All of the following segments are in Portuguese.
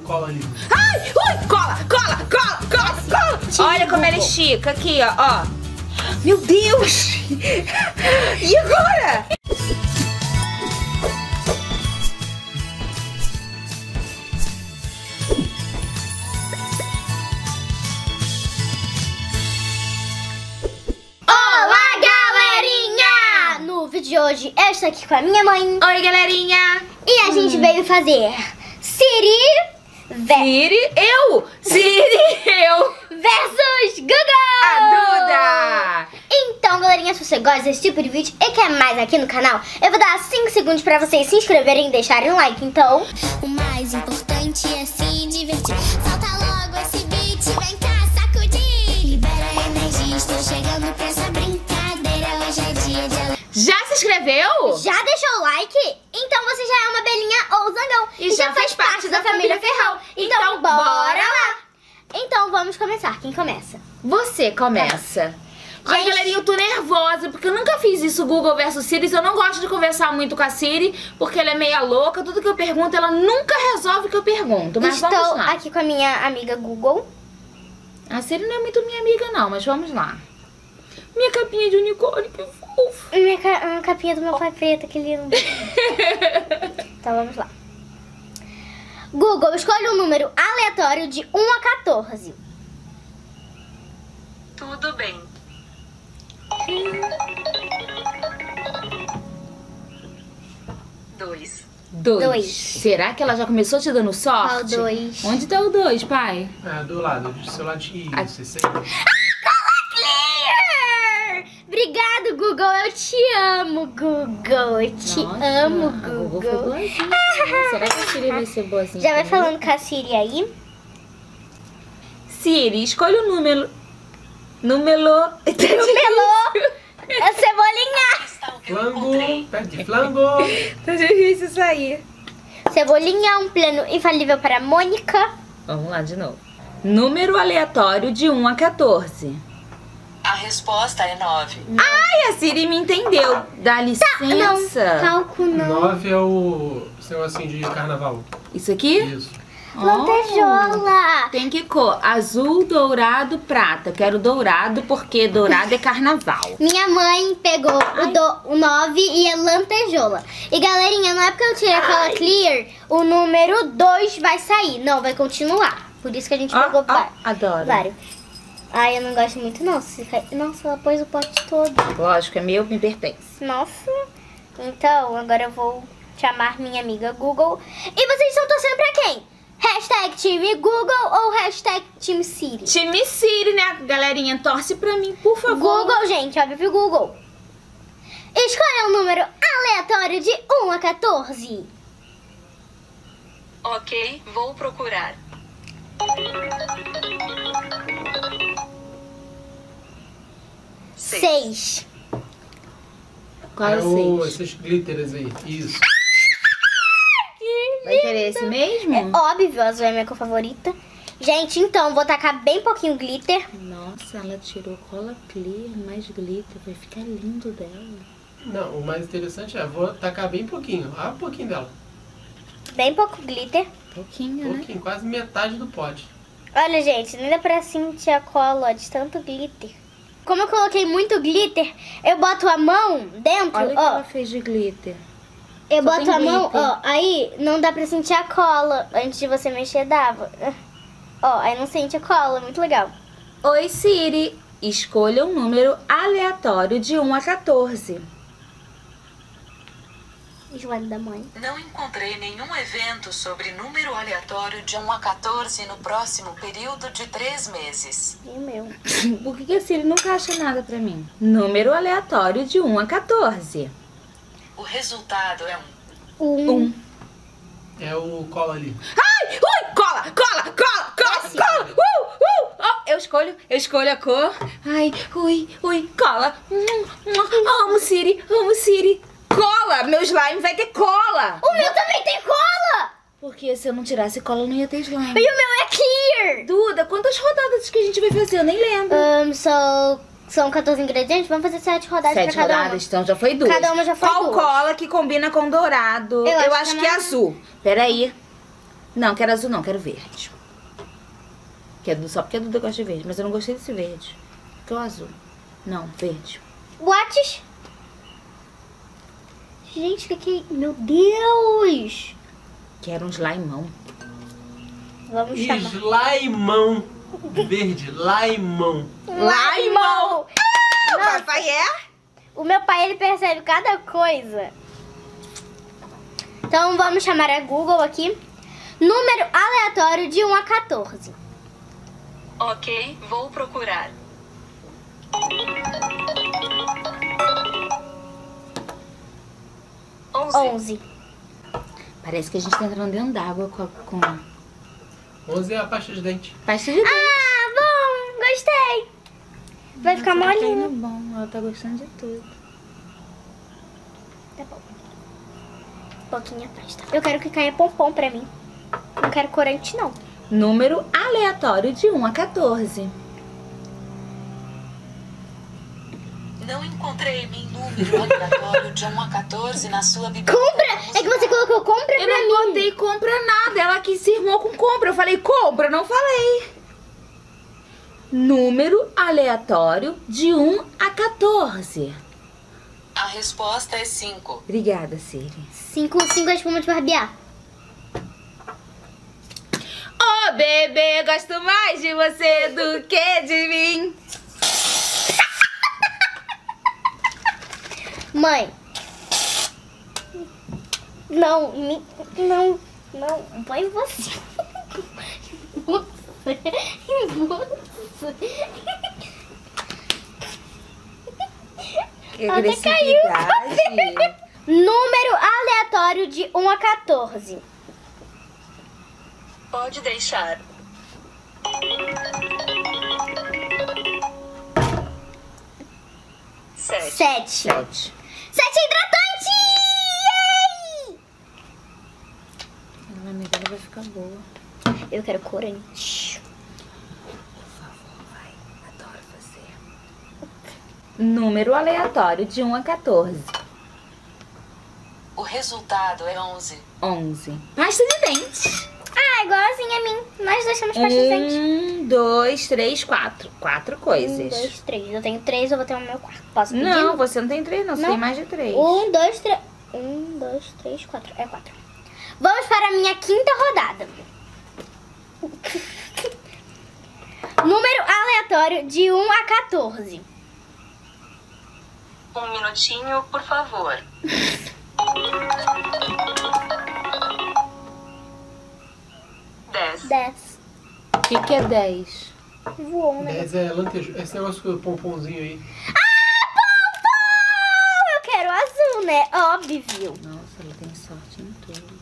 cola ali. Ai, ui, cola, cola, cola, cola, cola. Olha como ela estica aqui, ó, ó. Meu Deus! E agora? Olá, galerinha! No vídeo de hoje, eu estou aqui com a minha mãe Oi, galerinha. e a gente veio fazer Siri ve- Siri, eu. Siri, eu. versus Google! A Duda. Então, galerinha, se você gosta desse tipo de vídeo e quer mais aqui no canal, eu vou dar 5 segundos pra vocês se inscreverem e deixarem um like, então... O mais importante é se inscreveu? Já deixou o like? Então você já é uma belinha ou zangão. E já faz parte da família Ferrão. Então, Então, bora lá! Então vamos começar. Quem começa? Você começa. Ai, Gente. galerinha, eu tô nervosa, porque eu nunca fiz isso Google versus Siri. Eu não gosto de conversar muito com a Siri, porque ela é meia louca. Tudo que eu pergunto, ela nunca resolve o que eu pergunto. Mas Estou vamos lá. aqui com a minha amiga Google. A Siri não é muito minha amiga, não, mas vamos lá. Minha capinha de unicórnio, que fofo. Minha ca- a capinha do meu pai preta, que lindo. então vamos lá. Google, escolha um número aleatório de 1 a 14. Tudo bem. Dois. Dois. Dois. Será que ela já começou te dando sorte? Qual dois? Onde tá o dois, pai? É, do lado, do seu lado. Isso, Ah. esse Google. Eu te amo, Google. Eu te Nossa, amo, a Google Google. boazinha. Será que a Siri vai ser boazinha? Já vai também? falando com a Siri aí? Siri, escolhe o número. Número. Melô! É cebolinha! Flango, pé de flango. Tá difícil isso aí. Cebolinha, um plano infalível para Mônica. Vamos lá de novo. Número aleatório de 1 a 14. A resposta é nove. Ai, a Siri me entendeu. Dá licença. Não, cálculo não. Nove é o seu assim de carnaval. Isso aqui? Isso. Lantejola! Tem que cor? Azul, dourado, prata. Quero dourado porque dourado é carnaval. Minha mãe pegou o, do, o 9 e é lantejola. E galerinha, não é porque eu tirei aquela clear, o número 2 vai sair. Não, vai continuar. Por isso que a gente Ó, pegou va- adoro. vários. Ai, eu não gosto muito não. Se cai- Nossa, ela pôs o pote todo. Lógico, é meu, me pertence. Nossa. Então, agora eu vou chamar minha amiga Google. E vocês estão torcendo pra quem? Hashtag time Google ou hashtag time Siri? Time Siri, né? Galerinha, torce pra mim, por favor. Google, gente, óbvio Google. Escolha um número aleatório de 1 a 14. Ok, vou procurar. Seis. 6. Qual é o o, 6? esses glitters aí. Isso. Vai querer esse mesmo? É óbvio, azul é minha cor favorita. Gente, então, vou tacar bem pouquinho glitter. Nossa, ela tirou cola clear, mais glitter. Vai ficar lindo dela. Não, o mais interessante é, vou tacar bem pouquinho. Ah, um pouquinho dela. Bem pouco glitter. Pouquinho, né? pouquinho, quase metade do pote. Olha, gente, nem dá pra sentir a cola ó, de tanto glitter. Como eu coloquei muito glitter, eu boto a mão dentro, Olha o que ó. ela fez de glitter. Eu Só boto a mão, glitter. ó, aí não dá pra sentir a cola. Antes de você mexer, dava. Ó, aí não sente a cola, muito legal. Oi, Siri. Escolha um número aleatório de 1 a 14. Joana da mãe. Não encontrei nenhum evento sobre número aleatório de 1 a 14 no próximo período de três meses. E o meu. Por que, que a Siri nunca acha nada pra mim? Número aleatório de 1 a 14. O resultado é um. Um. Um. É o cola ali. Ai! Ui! Cola! Cola! Cola! Cola! Cola! Uh! Uh! Eu escolho, eu escolho a cor. Ai, ui, ui, cola. Hum, hum, Amo Siri, amo Siri. Cola! Meu slime vai ter cola! O meu também tem cola! Porque se eu não tirasse cola, não ia ter slime. E o meu é clear! Duda, quantas rodadas que a gente vai fazer? Eu nem lembro. Um, são, são 14 ingredientes, vamos fazer 7 rodadas Sete pra cada rodadas, então já foi duas. Cada uma já foi Qual duas. cola que combina com dourado? Eu Eu, acho que que é azul. Peraí. Não, quero azul não, quero verde. Que é do, só porque a Duda gosta de verde, mas eu não gostei desse verde. Que é o azul. Não, verde. What? Gente, o que que... Meu Deus! Quero um slaimão. Vamos chamar. Slaimão. Verde, laimão. Laimão! Papai é? O meu pai, ele percebe cada coisa. Então, vamos chamar a Google aqui. Número aleatório de 1 a 14. Ok, vou procurar. Onze. 11. Parece que a gente tá entrando dentro d'água com, com 11 é a pasta de dente. pasta de dente. Ah, bom! Gostei! Vai ficar Ela tá molinho. indo bom, ela tá gostando de tudo. Tá bom. Pouquinho atrás, tá? Eu quero que caia pompom pra mim. Não quero corante, não. Número aleatório de 1 a 14. Não encontrei meu número aleatório de 1 a 14 na sua biblioteca. Compra! É que você colocou compra Eu pra não mim. botei compra nada. Ela que se irmou com compra. Eu falei compra, não falei. Número aleatório de 1 a 14. A resposta é 5. Obrigada, Siri. 5 cinco é espuma de barbear. Ô, bebê, gosto mais de você do que de mim. Mãe. Não, me, não, não. Põe você. Você. Você. Que Até agressividade. Número aleatório de 1 a 14. Pode deixar. Sete. 7. Sete. 7 é hidratante! Yay! Ela, amiga, ela vai ficar boa. Eu quero corante. Por favor, vai. Adoro fazer. Número aleatório de 1 a 14. O resultado é 11. 11. Pasta de dente. Igualzinho a mim. Nós dois temos pasta de dente. Um, dois, três, quatro. Quatro Um, coisas. dois, três. Eu tenho três, eu vou ter o meu quarto. Posso pedir? Não, você não tem três, não. Você Não. tem mais de três. Um, dois, três. Um, dois, três, quatro. É quatro. Vamos para a minha quinta rodada. Número aleatório de 1 a 14. Um minutinho, por favor. 10. O que, que é 10? Voou, né? 10 é lantejo. Esse negócio com o pomponzinho aí. Ah, eu quero azul, né? Óbvio. Nossa, ela tem sorte em tudo.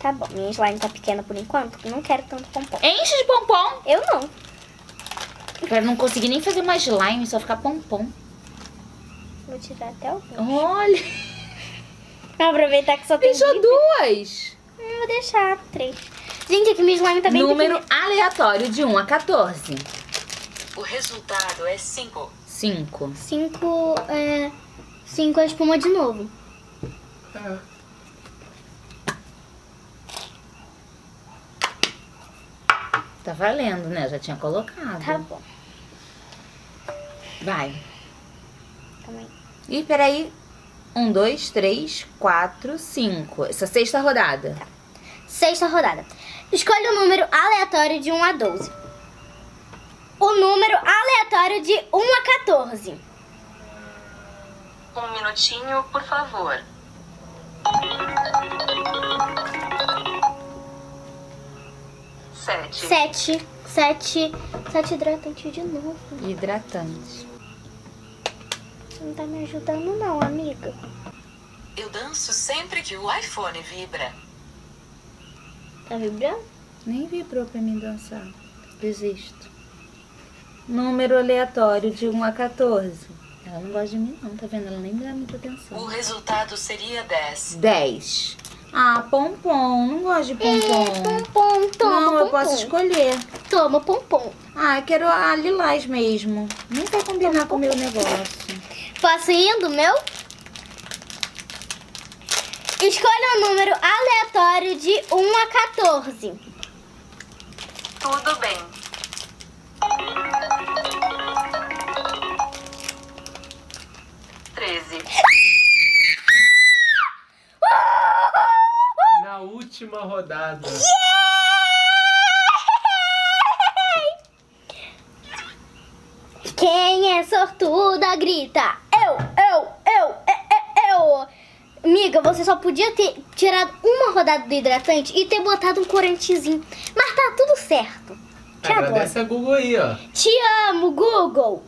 Tá bom, minha slime tá pequena por enquanto. Não quero tanto pompom. Enche de pompom. Eu não. Pra não conseguir nem fazer mais slime, só ficar pompom. Vou tirar até o Olha, Vou aproveitar que só tem deixou duas. Hum, Vou deixar três. Gente, aqui minha slime tá bem Número aleatório de 1 a 14. O resultado é 5. 5. 5 é... 5 é espuma de novo. É. Tá valendo, né? Eu já tinha colocado. Tá bom. Vai. Calma aí. Ih, peraí. Um, dois, três, quatro, cinco. Essa sexta rodada. Sexta rodada. Escolha o número aleatório de 1 a 12. O número aleatório de 1 a 14. Um minutinho, por favor. Sete. 7. 7. 7 hidratante de novo. Hidratante. Não tá me ajudando não, amiga. Eu danço sempre que o iPhone vibra. Tá vibrando? Nem vibrou pra mim dançar. Desisto. Número aleatório de 1 a 14. Ela não gosta de mim, não, tá vendo? Ela nem me dá muita O atenção. resultado seria 10. 10. Ah, pompom. Não gosto de pompom. Pompom, toma não, eu pompom. posso escolher. Toma pompom. Ah, eu quero a lilás mesmo. Nem vai combinar com o meu negócio. Posso ir do meu? Escolha um número aleatório de 1 a 14. Tudo bem. Treze. Na última rodada. Quem é sortuda grita. Eu, eu, eu, eu, eu. Amiga, você só podia ter tirado uma rodada do hidratante e ter botado um corantezinho. Mas tá tudo certo. Te adoro. Agradece a Google aí, ó. Te amo, Google.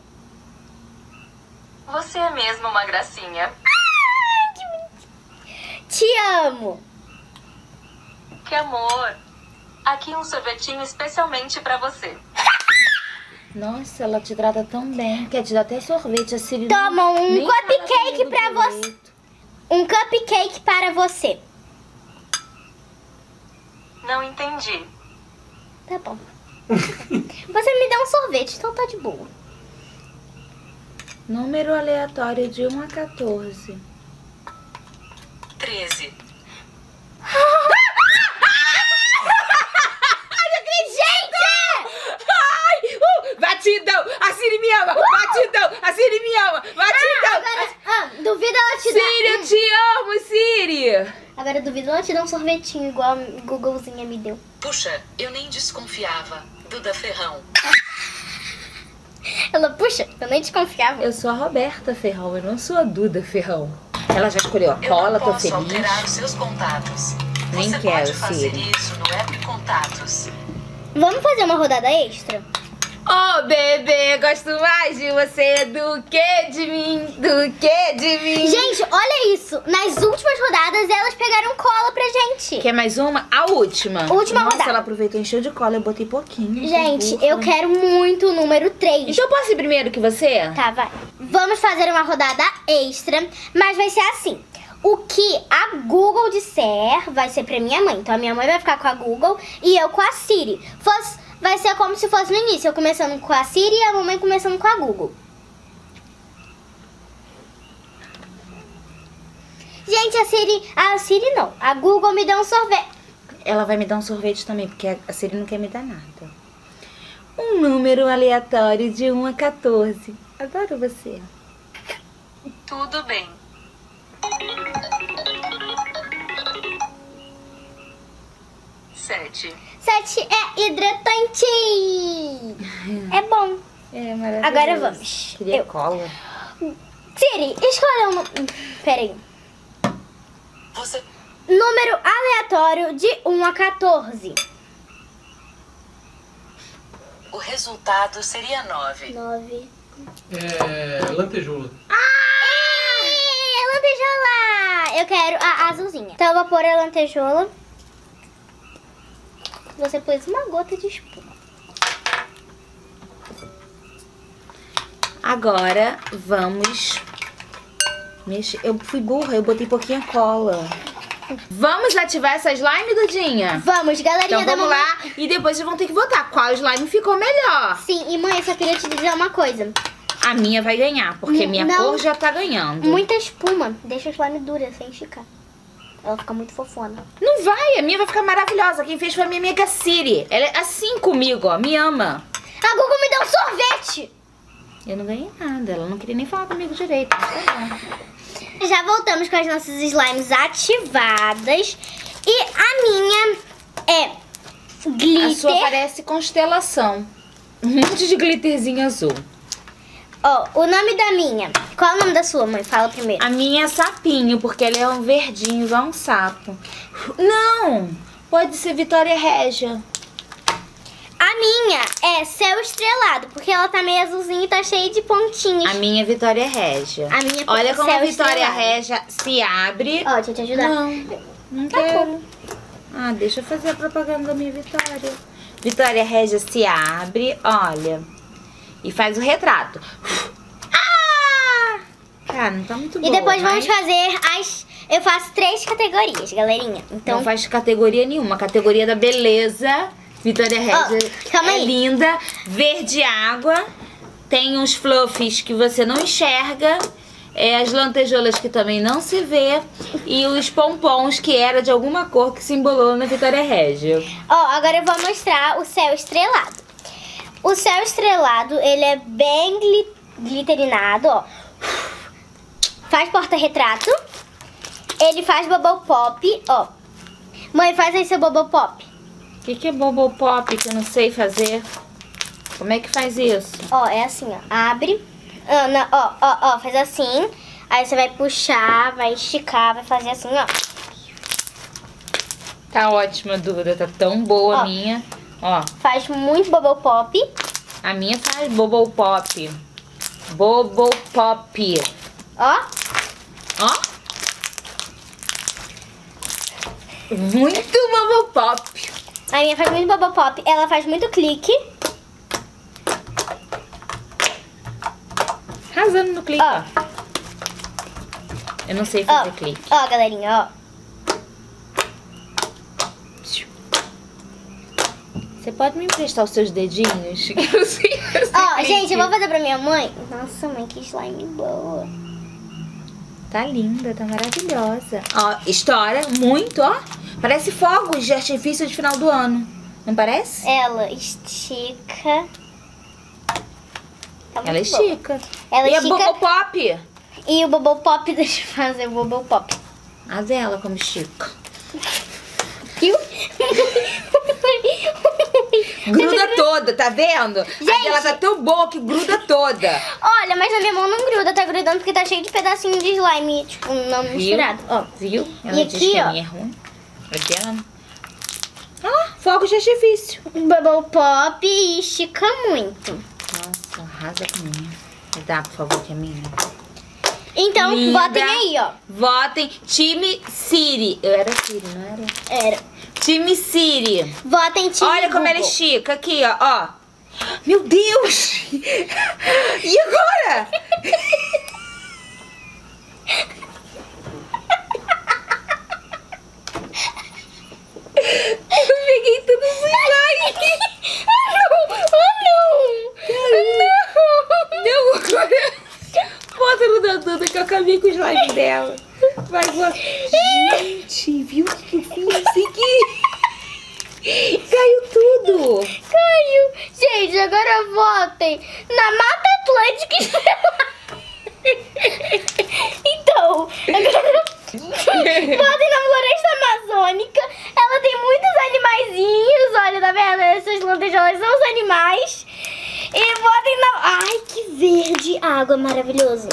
Você é mesmo uma gracinha. Te amo. Que amor. Aqui um sorvetinho especialmente pra você. Nossa, ela te trata tão bem. Quer te dar até sorvete. A Siri Toma um cupcake comigo pra você. Um cupcake para você. Não entendi. Tá bom. você me deu um sorvete, então tá de boa. Número aleatório de 1 a 14. 13. Agora duvido ela te dar um sorvetinho igual a Googlezinha me deu. Puxa, eu nem desconfiava. Duda Ferrão. Ela, puxa, eu nem desconfiava. Eu sou a Roberta Ferrão, eu não sou a Duda Ferrão. Ela já escolheu a Eu cola, tô posso feliz. alterar os seus contatos. Nem Você quero, pode fazer Siri. isso no app Contatos. Vamos fazer uma rodada extra? Oh, bebê, gosto mais de você do que de mim, do que de mim. Gente, olha isso. Nas últimas rodadas, elas pegaram cola pra gente. Quer mais uma? A última. Última Nossa, rodada. ela aproveitou e encheu de cola. Eu botei pouquinho. Gente, eu quero muito o número 3. Então eu posso ir primeiro que você? Tá, vai. Vamos fazer uma rodada extra, mas vai ser assim. O que a Google disser vai ser pra minha mãe. Então a minha mãe vai ficar com a Google e eu com a Siri. Fosse, vai ser como se fosse no início. Eu começando com a Siri e a mamãe começando com a Google. Gente, a Siri... A Siri não. A Google me deu um sorvete. Ela vai me dar um sorvete também, porque a Siri não quer me dar nada. Um número aleatório de 1 a 14. Adoro você. Tudo bem. Sete. Sete é hidratante. É bom. É maravilhoso. Agora vamos. Queria Eu. cola. Siri, escolha um... Peraí. Você Número aleatório de 1 a 14. O resultado seria nove. 9. É. Lantejoula. lantejola! Eu quero a azulzinha. Então eu vou pôr a lantejola. Você pôs uma gota de espuma. Agora vamos mexer. Eu fui burra, eu botei pouquinha cola. Vamos ativar essa slime, Dudinha? Vamos, galerinha Então da vamos mamãe. lá e depois vocês vão ter que votar qual slime ficou melhor. Sim, e mãe, eu só queria te dizer uma coisa. A minha vai ganhar, porque N- minha não. cor já tá ganhando. Muita espuma. Deixa a slime dura, sem esticar. Ela fica muito fofona. Não vai, a minha vai ficar maravilhosa. Quem fez foi a minha amiga Siri. Ela é assim comigo, ó, me ama. A Google me deu um sorvete! Eu não ganhei nada, ela não queria nem falar comigo direito. Já voltamos com as nossas slimes ativadas. E a minha é A glitter. sua parece constelação. Um monte de glitterzinho azul. Ó, o nome da minha. Qual é o nome da sua, mãe? Fala primeiro. A minha é sapinho, porque ela é um verdinho, igual um sapo. Não! Pode ser Vitória Régia. A minha é céu estrelado, porque ela tá meio azulzinha e tá cheia de pontinhos. A minha é Vitória Régia. A minha é Olha como céu a Vitória estrelado. Régia se abre. Ó, deixa eu te ajudar. Não, não Tá quero. Ah, deixa eu fazer a propaganda da minha Vitória. Vitória Régia se abre, olha. E faz o retrato. Ah! Cara, não tá muito bom. E depois vamos fazer as. Eu faço três categorias, galerinha. Então, Não faz categoria nenhuma. Categoria da beleza. Vitória Régia calma é aí. linda. Verde água. Tem uns fluffs que você não enxerga. é, as lantejoulas que também não se vê e os pompons que era de alguma cor que simbolou na Vitória Régia. Ó, agora eu vou mostrar o céu estrelado. O céu estrelado, ele é bem gli glitterinado, ó. Faz porta-retrato. Ele faz bubble pop, ó. Mãe, faz aí seu bubble pop. O que, que é Bobo Pop que eu não sei fazer? Como é que faz isso? Ó, é assim, ó. Abre. Não, ó, ó, ó, faz assim. Aí você vai puxar, vai esticar, vai fazer assim, ó. Tá ótima, Duda. Tá tão boa a Ó. minha. Ó, Faz muito bubble pop. a minha faz Bobo Pop. Bobo Pop. Ó. Ó. Muito Bobo Pop. A minha faz muito bubble pop. Ela faz muito clique. Arrasando no clique. Ó. Eu não sei Ó, fazer clique. ó, galerinha, ó. Pode me emprestar os seus dedinhos? Ó, clique. gente, eu vou fazer pra minha mãe. Nossa, mãe, que slime boa. Tá linda, tá maravilhosa. Ó, estoura muito, ó. Parece fogos de artifício de final do ano. Não parece? Ela estica. Tá Ela estica. Ela e a estica. Bobo Pop? E o bubble pop, deixa eu fazer o bubble pop. A dela como estica. Viu? Gruda toda, tá vendo? A dela tá tão boa que gruda toda. Olha, mas na minha mão não gruda, tá grudando porque tá cheio de pedacinho de slime, tipo, não misturado. Ó. Viu? Ela E diz aqui, que a ó. minha é ruim. A dela não. Ah, fogos de artifício. Bubble pop e estica muito. Nossa, arrasa com a minha. Me dá, por favor, que é minha. Então, Linda. botem aí, ó. Votem time Siri. Eu era Siri, não era? Era. Time Siri. Votem time Olha como ela Google. estica aqui, ó, ó. Meu Deus! E agora? Eu peguei tudo os slime. Ah, não! Ah, não! Não, agora. Bota no da Duda que eu acabei com o slime dela. Vai, bota. Gente, viu o que eu fiz aqui? Caiu tudo. Caiu! Gente, agora votem na Mata Atlântica Estrelada. Então, agora votem na Floresta Amazônica. Ela tem muitos animaizinhos. Olha, tá vendo? Essas lantejoulas são os animais. E votem na. Ai, que verde! Água maravilhoso.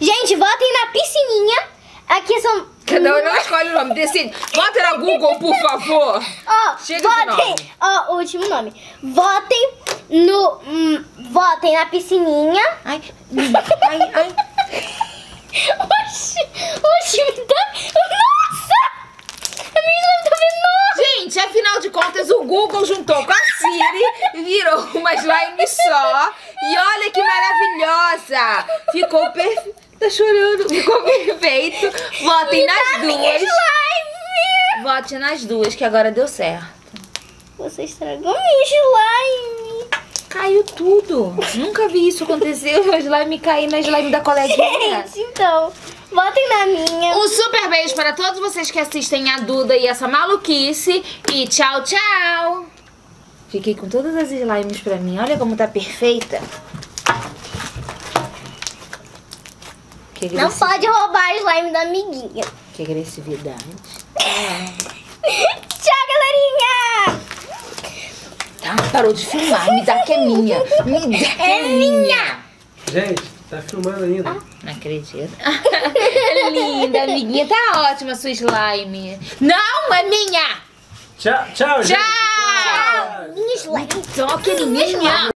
Gente, votem na piscininha. Aqui são. Cada um não escolhe o nome. Decide. Bota na Google, por favor. Ó, Chega votem. Ó, o último nome. Votem no. hum, votem na piscininha. Ai, ai, ai. Oxi, oxi, me dá. Nossa! A minha slime tá menor. Gente, afinal de contas, o Google juntou com a Siri virou uma slime só. E olha que maravilhosa! Ficou perfeito. Tá chorando. Ficou perfeito. Votem nas duas. Slime! Vote nas duas, que agora deu certo. Você estragou minha slime. Caiu tudo. Nunca vi isso acontecer. O slime cair na slime da coleguinha. Gente, então, votem na minha. Um super beijo para todos vocês que assistem a Duda e essa maluquice. E tchau, tchau. Fiquei com todas as slimes pra mim. Olha como tá perfeita. Que Não pode roubar a slime da amiguinha. Que agressividade. Tchau, galerinha! Parou de filmar. Me dá que é minha. Me dá que é, minha. Gente, tá filmando ainda. Não acredito. Linda, amiguinha. Tá ótima a sua slime. Não, é minha. Tchau, tchau, gente. Tchau. Minha slime. Toque minha.